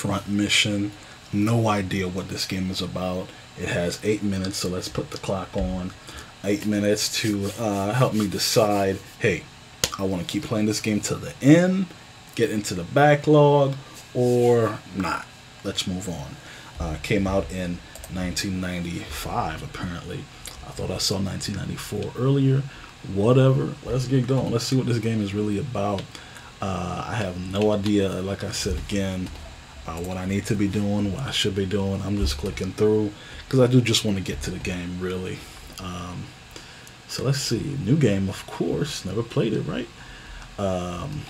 front mission. No idea what this game is about. It has eight minutes, so let's put the clock on. Eight minutes to uh, help me decide hey, I want to keep playing this game to the end, get into the backlog, or not. Let's move on. Uh, came out in 1995, apparently. I thought I saw 1994 earlier. Whatever. Let's get going. Let's see what this game is really about. Uh, I have no idea, like I said again, uh, what I need to be doing, what I should be doing. I'm just clicking through because I do just want to get to the game, really. Um, so let's see. New game, of course. Never played it, right? Um,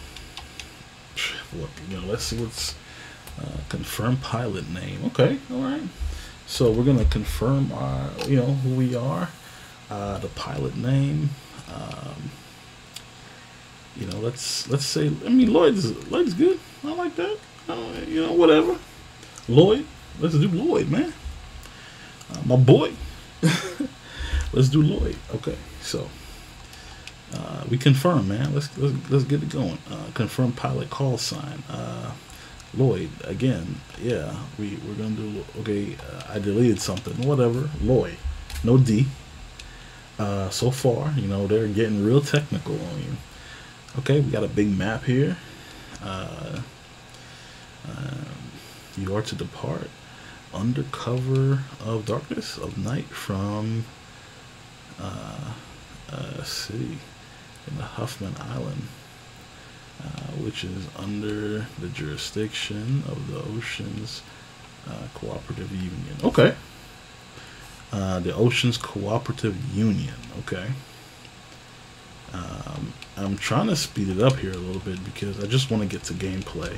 what, you know, let's see what's uh, confirm pilot name. Okay, all right. So we're gonna confirm our, you know, who we are, uh, the pilot name. Um, you know, let's let's say. I mean, Lloyd's Lloyd's good. I like that. Uh, you know, whatever. Lloyd. Let's do Lloyd, man. Uh, my boy. let's do Lloyd. Okay, so uh, we confirm, man. Let's let's, let's get it going. Uh, confirm pilot call sign. Uh, Lloyd again. Yeah, we we're gonna do. Okay, uh, I deleted something. Whatever. Lloyd. No D. Uh, so far, you know, they're getting real technical on you. Okay, we got a big map here. Um, you are to depart under cover of darkness of night from uh, a city in the Huffman Island, uh, which is under the jurisdiction of the Oceans uh, Cooperative Union. Okay. Uh, the Oceans Cooperative Union. Okay. Um, I'm trying to speed it up here a little bit because I just want to get to gameplay.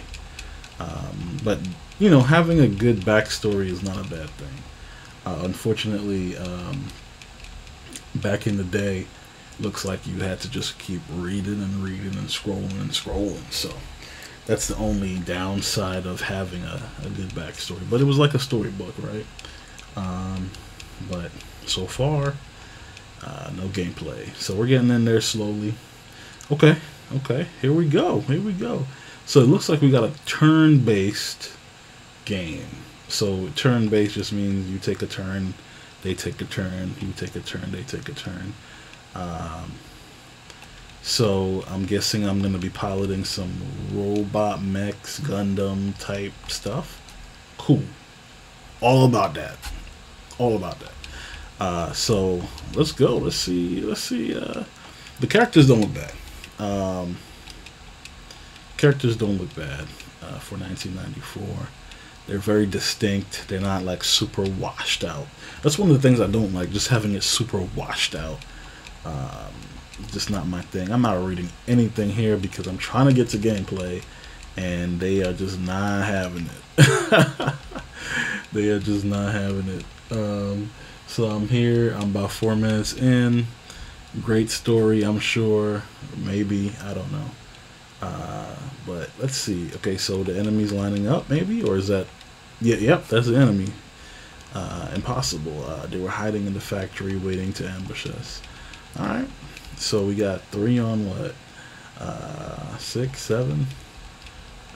Um, but you know, having a good backstory is not a bad thing. Uh, unfortunately, um, back in the day, looks like you had to just keep reading and reading and scrolling and scrolling. So that's the only downside of having a, a good backstory. But it was like a storybook, right? Um, but so far, uh, no gameplay. So we're getting in there slowly. Okay, okay, here we go. Here we go. So it looks like we got a turn-based game. So turn-based just means you take a turn, they take a turn, you take a turn, they take a turn. Um, so I'm guessing I'm going to be piloting some robot mechs, Gundam type stuff. Cool. All about that. All about that. Uh, so let's go. Let's see. Let's see. Uh, the characters don't look bad. Um, characters don't look bad uh, for 1994. They're very distinct. They're not like super washed out. That's one of the things I don't like. Just having it super washed out. Um, just not my thing. I'm not reading anything here because I'm trying to get to gameplay, and they are just not having it. they are just not having it. Um, so I'm here. I'm about four minutes in. Great story, I'm sure. Maybe I don't know. Uh, but let's see. Okay, so the enemy's lining up, maybe, or is that? Yeah, yep, that's the enemy. Uh, impossible. Uh, they were hiding in the factory, waiting to ambush us. All right. So we got three on what? Uh, six, seven,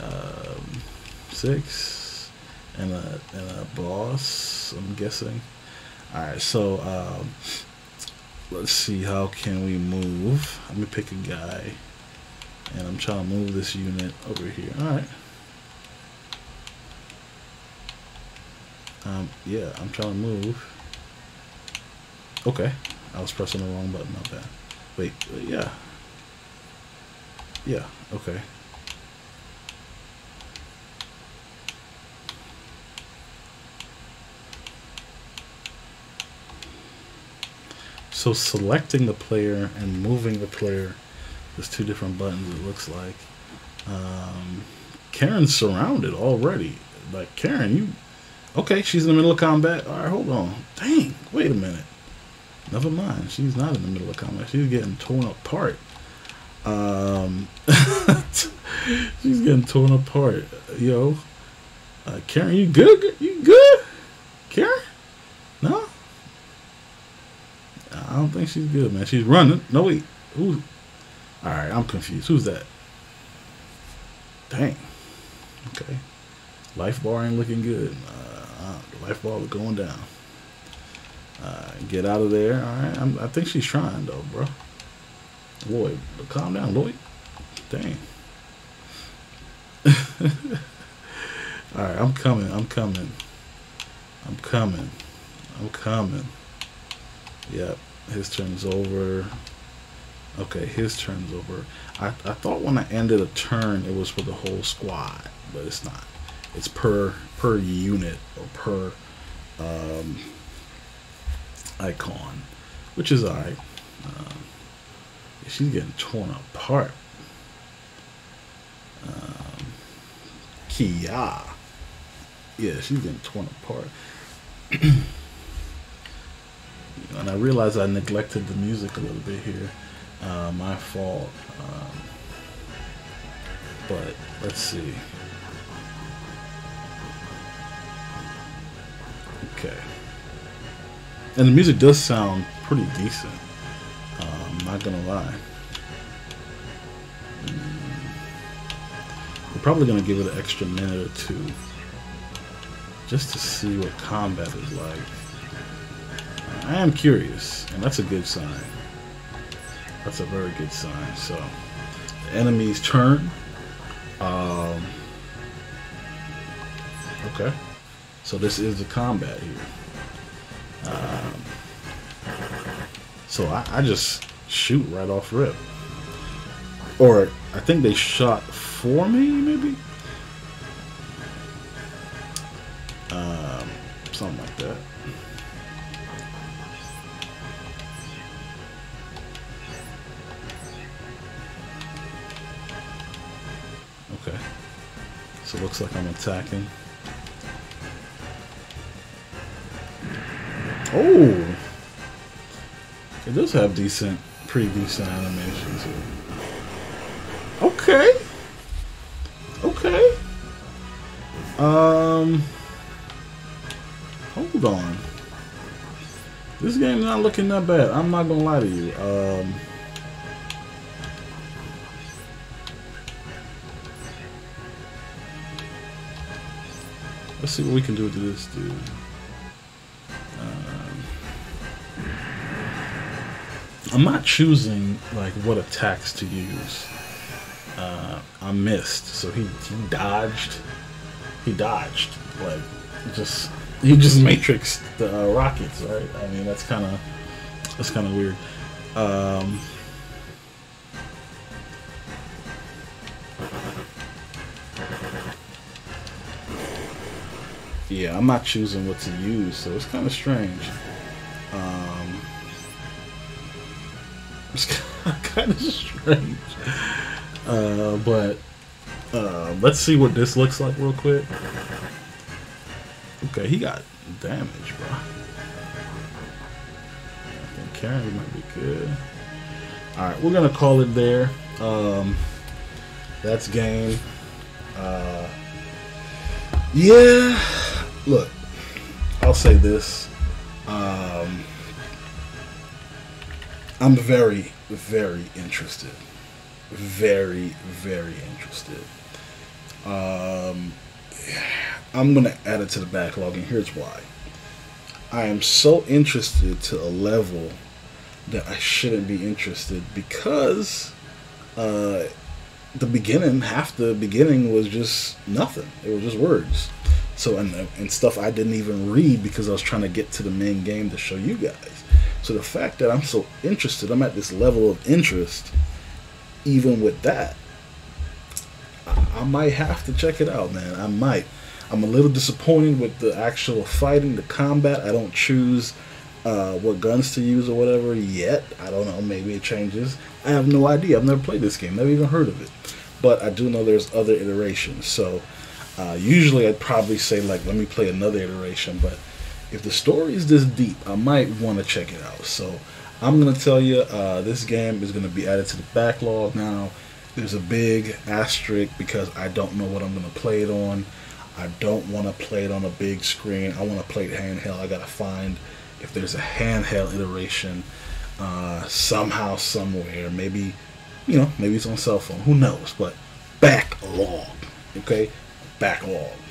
um, six, and a and a boss. I'm guessing. All right. So um, let's see. How can we move? Let me pick a guy, and I'm trying to move this unit over here. All right. Um, yeah, I'm trying to move. Okay. I was pressing the wrong button, not bad. Wait, yeah. Yeah, okay. So selecting the player and moving the player is two different buttons it looks like. Um, Karen's surrounded already. Like, Karen, you... Okay, she's in the middle of combat. All right, hold on. Dang, wait a minute. Never mind. She's not in the middle of combat. She's getting torn apart. Um, she's getting torn apart. Yo, uh, Karen, you good? You good? Karen? No. I don't think she's good, man. She's running. No wait. Who? All right, I'm confused. Who's that? Dang. Okay. Life bar ain't looking good. Uh, life bar is going down. Uh, get out of there. All right. I'm, I think she's trying though, bro. Lloyd, calm down, Lloyd. Dang. All right, I'm coming. I'm coming. I'm coming. I'm coming. Yep, his turn's over. Okay, his turn's over. I, I thought when I ended a turn, it was for the whole squad, but it's not. It's per per unit or per um, icon, which is alright. Um, she's getting torn apart. Um, Kia. Yeah, she's getting torn apart. and I realize I neglected the music a little bit here. Uh, my fault. Um, but let's see. Okay. And the music does sound pretty decent. I'm not gonna lie. Mm. We're probably gonna give it an extra minute or two just to see what combat is like. I am curious, and that's a good sign. That's a very good sign. So, enemy's turn. Um, okay. So this is the combat here. Um, so I, I just shoot right off rip. Or I think they shot for me, maybe? So it looks like I'm attacking. Oh! It does have decent, pretty decent animations here. Okay. Okay. Um... Hold on. This game's not looking that bad. I'm not gonna lie to you. Um... Let's see what we can do to this dude. Um, I'm not choosing like what attacks to use. Uh, I missed, so he he dodged. He dodged like just he just matrixed the uh, rockets, right? I mean that's kind of that's kind of weird. Um, yeah, I'm not choosing what to use, so it's kind of strange. Um, it's kind of strange. Uh, but uh, let's see what this looks like real quick. Okay, he got damage, bro. I think Karen might be good. Alright, we're going to call it there. Um, that's game. Uh, yeah look, I'll say this. Um, I'm very, very interested. Very, very interested. Um, I'm going to add it to the backlog, and here's why. I am so interested to a level that I shouldn't be interested because uh, the beginning, half the beginning was just nothing. It was just words. So and and stuff I didn't even read because I was trying to get to the main game to show you guys. So the fact that I'm so interested, I'm at this level of interest, even with that, I, I might have to check it out, man. I might. I'm a little disappointed with the actual fighting, the combat. I don't choose uh, what guns to use or whatever yet. I don't know. Maybe it changes. I have no idea. I've never played this game. Never even heard of it. But I do know there's other iterations. So uh, usually, I'd probably say like, let me play another iteration. But if the story is this deep, I might want to check it out. So I'm gonna tell you, uh, this game is gonna be added to the backlog now. There's a big asterisk because I don't know what I'm gonna play it on. I don't want to play it on a big screen. I want to play it handheld. I gotta find if there's a handheld iteration uh, somehow, somewhere. Maybe, you know, maybe it's on cell phone. Who knows? But backlog. Okay, backlog.